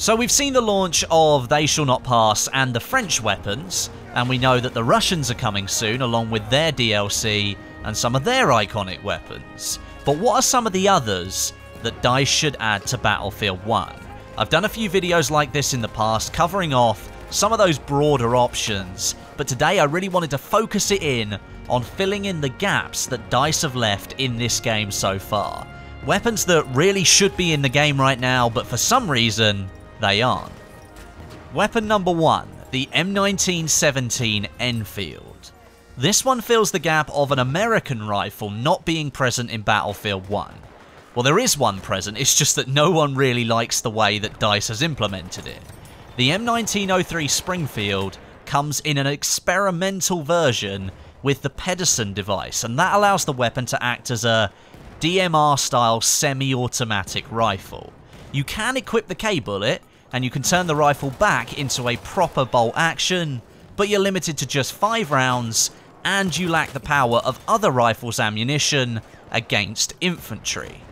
So we've seen the launch of They Shall Not Pass and the French weapons, and we know that the Russians are coming soon along with their DLC and some of their iconic weapons. But what are some of the others that DICE should add to Battlefield 1? I've done a few videos like this in the past covering off some of those broader options, but today I really wanted to focus it in on filling in the gaps that DICE have left in this game so far. Weapons that really should be in the game right now, but for some reason, they aren't. Weapon number 1, the M1917 Enfield. This one fills the gap of an American rifle not being present in Battlefield 1. Well, there is one present, it's just that no one really likes the way that DICE has implemented it. The M1903 Springfield comes in an experimental version with the Pedersen device, and that allows the weapon to act as a DMR-style semi-automatic rifle. You can equip the K-Bullet, and you can turn the rifle back into a proper bolt action, but you're limited to just 5 rounds, and you lack the power of other rifles' ammunition against infantry.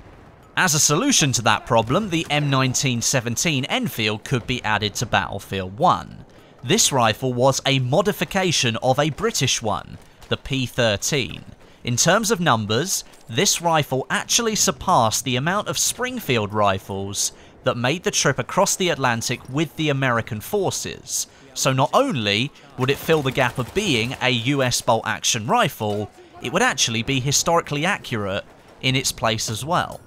As a solution to that problem, the M1917 Enfield could be added to Battlefield 1. This rifle was a modification of a British one, the P13. In terms of numbers, this rifle actually surpassed the amount of Springfield rifles that made the trip across the Atlantic with the American forces. So not only would it fill the gap of being a US bolt action rifle, it would actually be historically accurate in its place as well.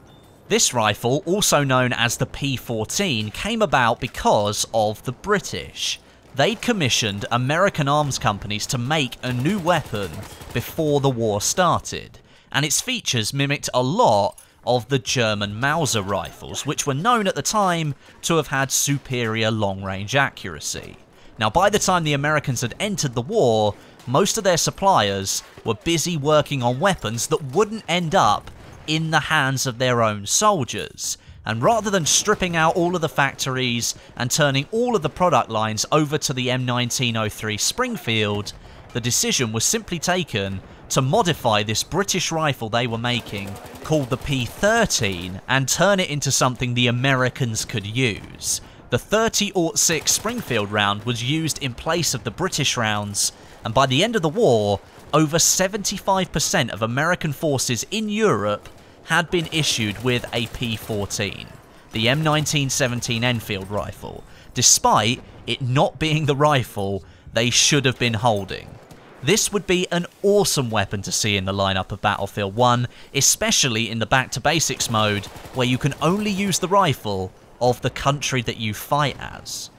This rifle, also known as the P14, came about because of the British they'd commissioned American arms companies to make a new weapon before the war started, and its features mimicked a lot of the German Mauser rifles, which were known at the time to have had superior long-range accuracy. Now, by the time the Americans had entered the war, most of their suppliers were busy working on weapons that wouldn't end up in the hands of their own soldiers, and rather than stripping out all of the factories and turning all of the product lines over to the M1903 Springfield, the decision was simply taken to modify this British rifle they were making, called the P13, and turn it into something the Americans could use. The 30-06 Springfield round was used in place of the British rounds, and by the end of the war, over 75% of American forces in Europe had been issued with a P14, the M1917 Enfield rifle, despite it not being the rifle they should have been holding. This would be an awesome weapon to see in the lineup of Battlefield 1, especially in the back to basics mode, where you can only use the rifle of the country that you fight as.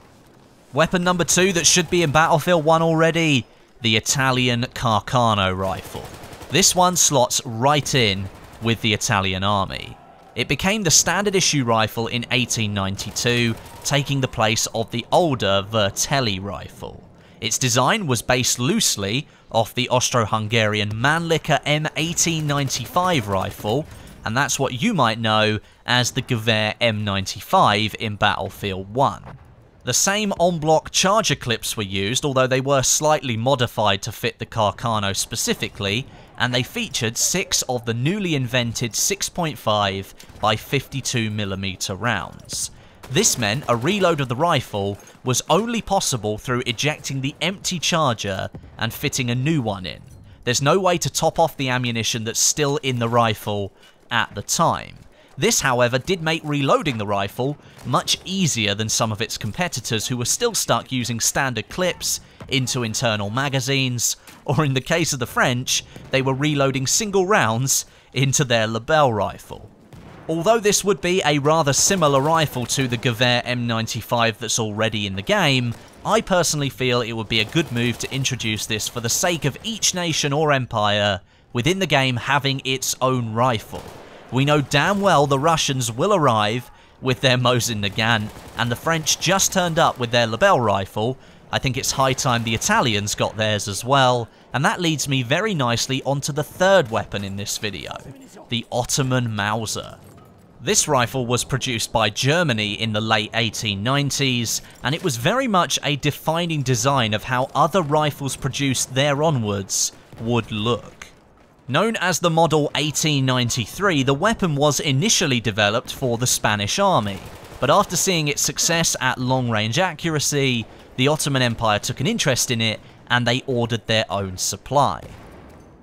Weapon number 2 that should be in Battlefield 1 already, the Italian Carcano rifle. This one slots right in with the Italian army. It became the standard issue rifle in 1892, taking the place of the older Vetterli rifle. Its design was based loosely off the Austro-Hungarian Mannlicher M1895 rifle, and that's what you might know as the Gewehr M95 in Battlefield 1. The same en-bloc charger clips were used, although they were slightly modified to fit the Carcano specifically, and they featured six of the newly invented 6.5 by 52mm rounds. This meant a reload of the rifle was only possible through ejecting the empty charger and fitting a new one in. There's no way to top off the ammunition that's still in the rifle at the time. This, however, did make reloading the rifle much easier than some of its competitors who were still stuck using standard clips into internal magazines, or in the case of the French, they were reloading single rounds into their Lebel rifle. Although this would be a rather similar rifle to the Gewehr M95 that's already in the game, I personally feel it would be a good move to introduce this for the sake of each nation or empire within the game having its own rifle. We know damn well the Russians will arrive with their Mosin Nagant, and the French just turned up with their Lebel rifle. I think it's high time the Italians got theirs as well, and that leads me very nicely onto the third weapon in this video, the Ottoman Mauser. This rifle was produced by Germany in the late 1890s, and it was very much a defining design of how other rifles produced there onwards would look. Known as the Model 1893, the weapon was initially developed for the Spanish army, but after seeing its success at long range accuracy, the Ottoman Empire took an interest in it and they ordered their own supply.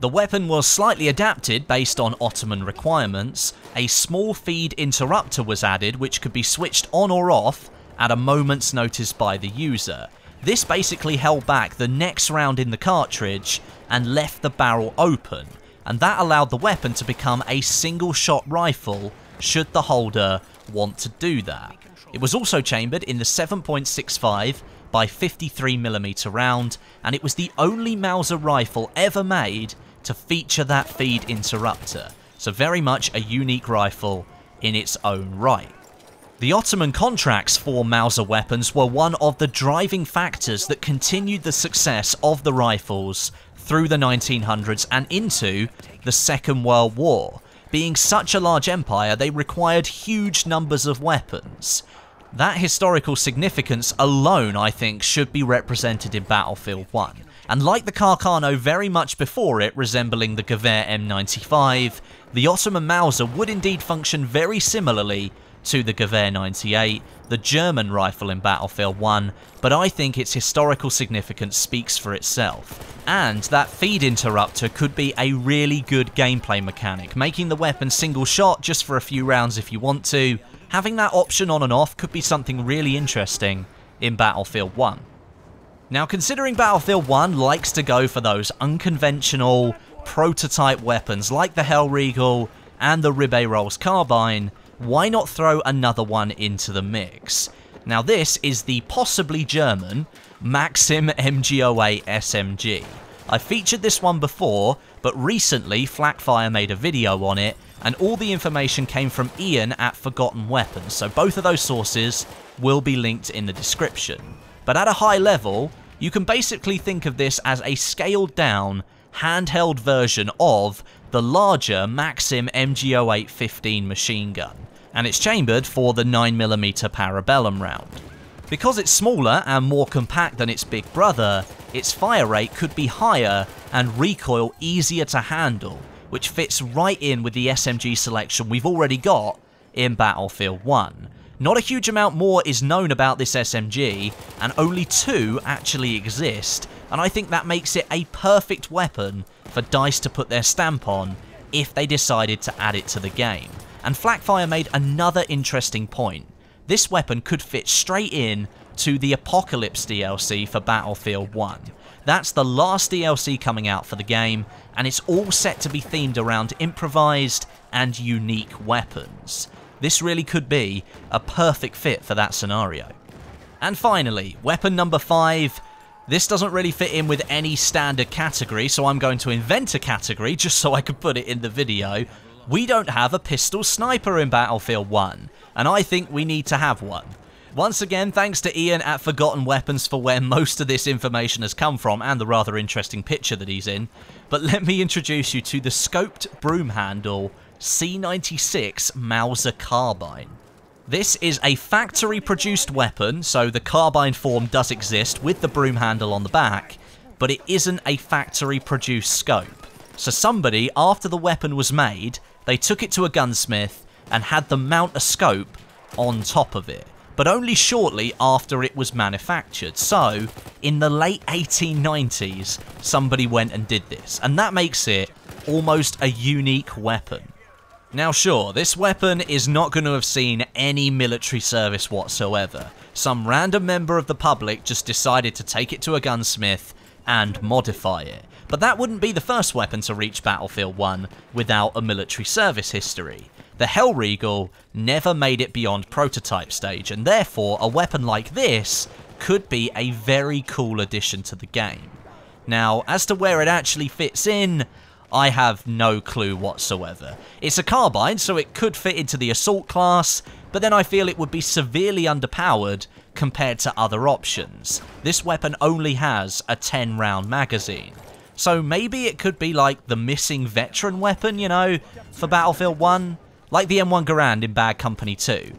The weapon was slightly adapted based on Ottoman requirements. A small feed interrupter was added which could be switched on or off at a moment's notice by the user. This basically held back the next round in the cartridge and left the barrel open, and that allowed the weapon to become a single shot rifle should the holder want to do that. It was also chambered in the 7.65 by 53mm round, and it was the only Mauser rifle ever made to feature that feed interrupter, so very much a unique rifle in its own right. The Ottoman contracts for Mauser weapons were one of the driving factors that continued the success of the rifles through the 1900s and into the Second World War. Being such a large empire, they required huge numbers of weapons. That historical significance alone, I think, should be represented in Battlefield 1. And like the Carcano very much before it, resembling the Gewehr M95, the Ottoman Mauser would indeed function very similarly to the Gewehr 98, the German rifle in Battlefield 1, but I think its historical significance speaks for itself. And that feed interrupter could be a really good gameplay mechanic, making the weapon single shot just for a few rounds if you want to. Having that option on and off could be something really interesting in Battlefield 1. Now, considering Battlefield 1 likes to go for those unconventional prototype weapons like the Hellriegel and the Ribeyrolles carbine, why not throw another one into the mix? Now, this is the possibly German Maxim MG08 SMG. I featured this one before, but recently Flakfire made a video on it, and all the information came from Ian at Forgotten Weapons, so both of those sources will be linked in the description. But at a high level, you can basically think of this as a scaled down, handheld version of the larger Maxim MG08 15 machine gun, and it's chambered for the 9mm Parabellum round. Because it's smaller and more compact than its big brother, its fire rate could be higher and recoil easier to handle, which fits right in with the SMG selection we've already got in Battlefield 1. Not a huge amount more is known about this SMG, and only two actually exist, and I think that makes it a perfect weapon for DICE to put their stamp on if they decided to add it to the game. And Flakfire made another interesting point. This weapon could fit straight in to the Apocalypse DLC for Battlefield 1. That's the last DLC coming out for the game, and it's all set to be themed around improvised and unique weapons. This really could be a perfect fit for that scenario. And finally, weapon number 5. This doesn't really fit in with any standard category, so I'm going to invent a category just so I can put it in the video. We don't have a pistol sniper in Battlefield 1, and I think we need to have one. Once again, thanks to Ian at Forgotten Weapons for where most of this information has come from and the rather interesting picture that he's in. But let me introduce you to the scoped broom handle C96 Mauser Carbine. This is a factory produced weapon, so the carbine form does exist with the broom handle on the back, but it isn't a factory produced scope. So somebody, after the weapon was made, they took it to a gunsmith and had them mount a scope on top of it, but only shortly after it was manufactured. So, in the late 1890s, somebody went and did this, and that makes it almost a unique weapon. Now sure, this weapon is not going to have seen any military service whatsoever. Some random member of the public just decided to take it to a gunsmith and modify it. But that wouldn't be the first weapon to reach Battlefield 1 without a military service history. The Hellriegel never made it beyond prototype stage, and therefore a weapon like this could be a very cool addition to the game. Now, as to where it actually fits in, I have no clue whatsoever. It's a carbine, so it could fit into the assault class, but then I feel it would be severely underpowered compared to other options. This weapon only has a 10 round magazine. So maybe it could be like the missing veteran weapon, you know, for Battlefield 1? Like the M1 Garand in Bad Company 2.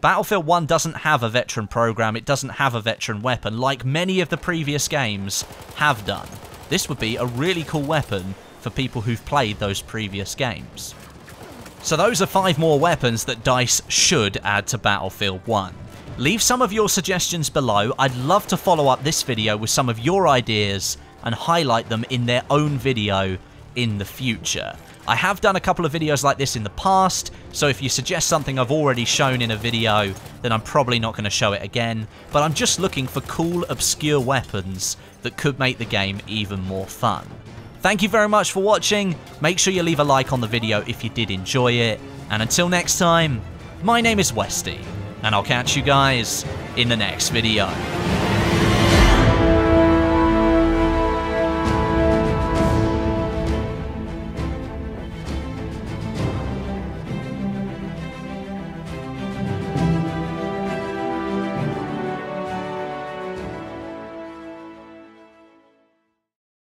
Battlefield 1 doesn't have a veteran program, it doesn't have a veteran weapon, like many of the previous games have done. This would be a really cool weapon for people who've played those previous games. So those are five more weapons that DICE should add to Battlefield 1. Leave some of your suggestions below, I'd love to follow up this video with some of your ideas and highlight them in their own video in the future. I have done a couple of videos like this in the past, so if you suggest something I've already shown in a video, then I'm probably not going to show it again, but I'm just looking for cool, obscure weapons that could make the game even more fun. Thank you very much for watching, make sure you leave a like on the video if you did enjoy it, and until next time, my name is Westie, and I'll catch you guys in the next video.